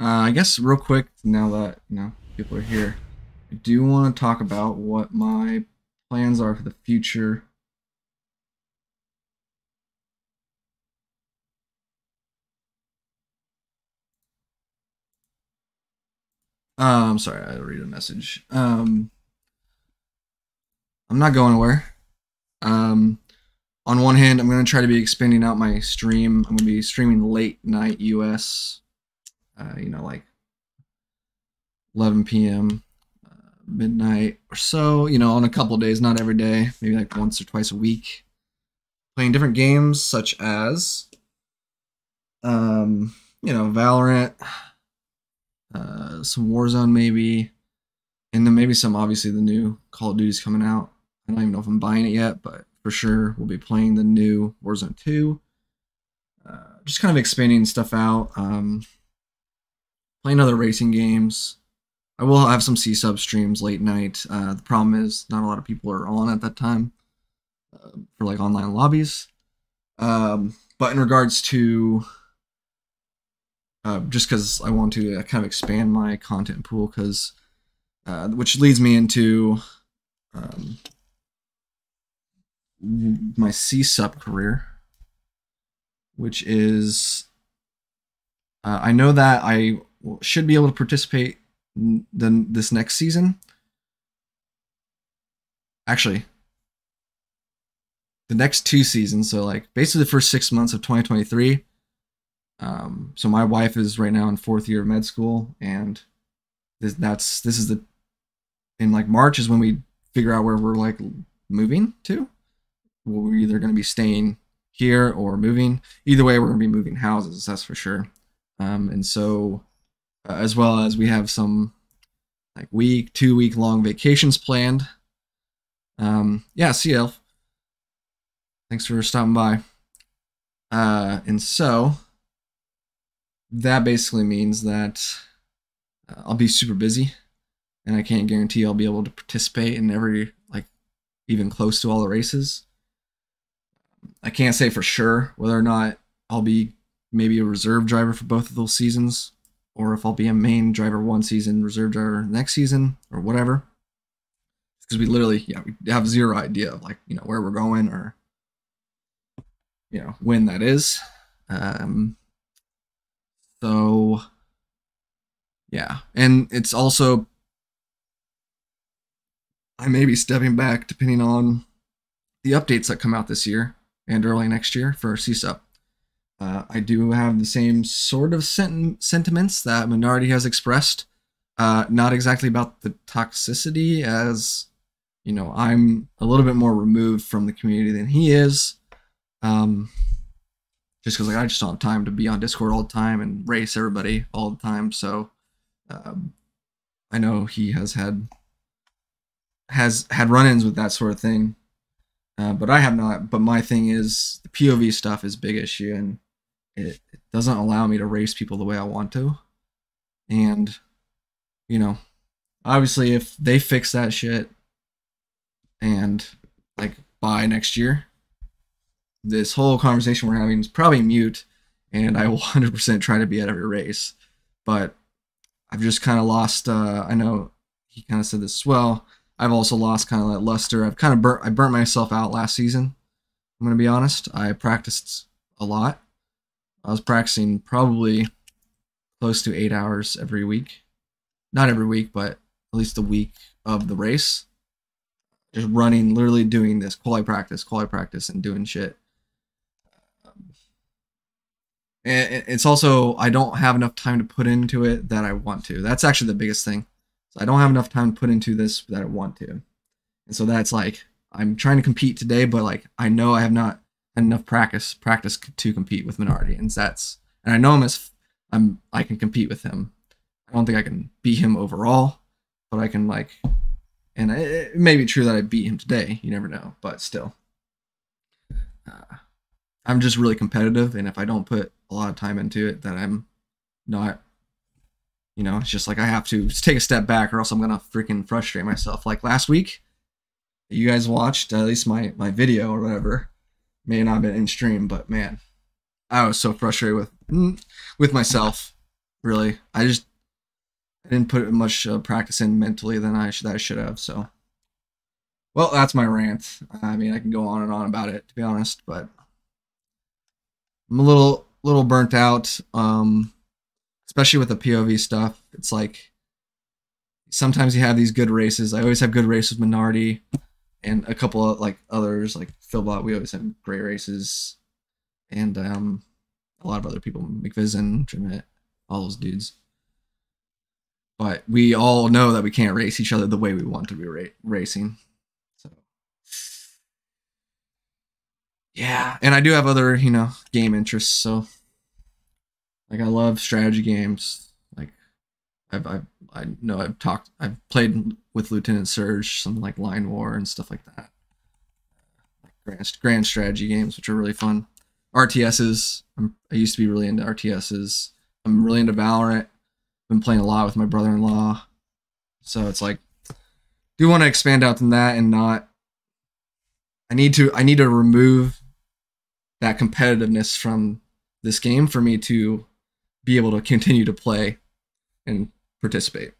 Uh, I guess real quick, now that you know people are here, I do want to talk about what my plans are for the future. Uh, I'm sorry, I read a message. Um, I'm not going anywhere. Um, on one hand, I'm going to try to be expanding out my stream. I'm going to be streaming late night US, uh, you know, like 11 p.m., uh, midnight or so, you know, on a couple days, not every day, maybe like once or twice a week. Playing different games such as, um, you know, Valorant, uh, some Warzone maybe, and then maybe some, obviously, the new Call of Duty's coming out. I don't even know if I'm buying it yet, but for sure we'll be playing the new Warzone 2. Uh, just kind of expanding stuff out. Um, playing other racing games. I will have some CSUP streams late night. Uh, the problem is not a lot of people are on at that time uh, for like online lobbies. Um, but in regards to uh, just because I want to uh, kind of expand my content pool, because uh, which leads me into um, my CSUP career, which is uh, I know that I should be able to participate then this next season. Actually, the next two seasons, so like basically the first six months of 2023. Um, so my wife is right now in fourth year of med school, and this that's this is the in like March is when we figure out where we're like moving to we're either going to be staying here or moving. Either way, we're going to be moving houses, that's for sure. Um, and so, uh, as well as we have some like week, two week long vacations planned. Um, yeah, see Elf. Thanks for stopping by. Uh, and so, that basically means that uh, I'll be super busy, and I can't guarantee I'll be able to participate in every like even close to all the races. I can't say for sure whether or not I'll be maybe a reserve driver for both of those seasons, or if I'll be a main driver one season, reserve driver next season, or whatever. Because we literally, yeah, we have zero idea of like you know where we're going or you know when that is. Um, so yeah, and it's also I may be stepping back depending on the updates that come out this year and early next year for CSUP. Uh, I do have the same sort of sent- sentiments that Minardi has expressed. Uh, not exactly about the toxicity, as you know, I'm a little bit more removed from the community than he is. Um, just because like I just don't have time to be on Discord all the time and race everybody all the time. So um, I know he has had has had run-ins with that sort of thing uh, but I have not. But my thing is the POV stuff is big issue, and it, it doesn't allow me to race people the way I want to. And you know, obviously, if they fix that shit, and like by next year, this whole conversation we're having is probably mute, and I will 100% try to be at every race. But I've just kind of lost. Uh, I know he kind of said this as well. I've also lost kind of that luster. I've kind of burnt I burnt myself out last season. I'm gonna be honest. I practiced a lot. I was practicing probably close to eight hours every week. Not every week, but at least the week of the race. Just running, literally doing this quality practice, quality practice, and doing shit. and it's also I don't have enough time to put into it that I want to. That's actually the biggest thing. So I don't have enough time to put into this that I want to. And so that's like I'm trying to compete today, but like I know I have not enough practice practice to compete with Minardi, and that's and I know I'm as I'm I can compete with him. I don't think I can beat him overall, but I can like, and it, it may be true that I beat him today. You never know, but still, uh, I'm just really competitive, and if I don't put a lot of time into it, then I'm not you know, it's just like I have to take a step back or else I'm gonna freaking frustrate myself. Like last week, you guys watched at least my my video or whatever. May not have been in stream, but man, I was so frustrated with mm, with myself really. I just I didn't put much uh, practice in mentally than I should I should have. So, well, that's my rant. I mean, I can go on and on about it to be honest, but I'm a little little burnt out. Um, especially with the POV stuff. It's like sometimes you have these good races. I always have good races with Minardi and a couple of like others like Philbot. We always have great races, and um, a lot of other people, McVision, Trimit, all those dudes. But we all know that we can't race each other the way we want to be ra- racing. So yeah, and I do have other you know game interests. So like I love strategy games. I've, I've I know I've talked I've played with Lieutenant Surge, some like Line War and stuff like that. Grand grand strategy games, which are really fun. RTSs. I'm, I used to be really into RTSs. I'm really into Valorant. I've been playing a lot with my brother-in-law, so it's like do want to expand out than that and not. I need to I need to remove that competitiveness from this game for me to be able to continue to play and participate.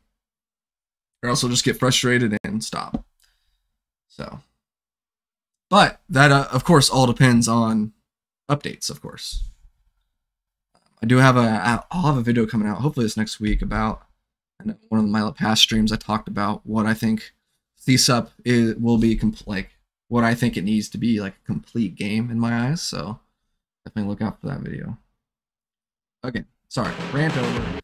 Or else I'll just get frustrated and stop. So, but that, uh, of course, all depends on updates, of course. I do have a, I'll have a video coming out hopefully this next week about one of my past streams. I talked about what I think CSUP is, will be like what I think it needs to be like a complete game in my eyes. So definitely look out for that video. Okay, sorry, rant over.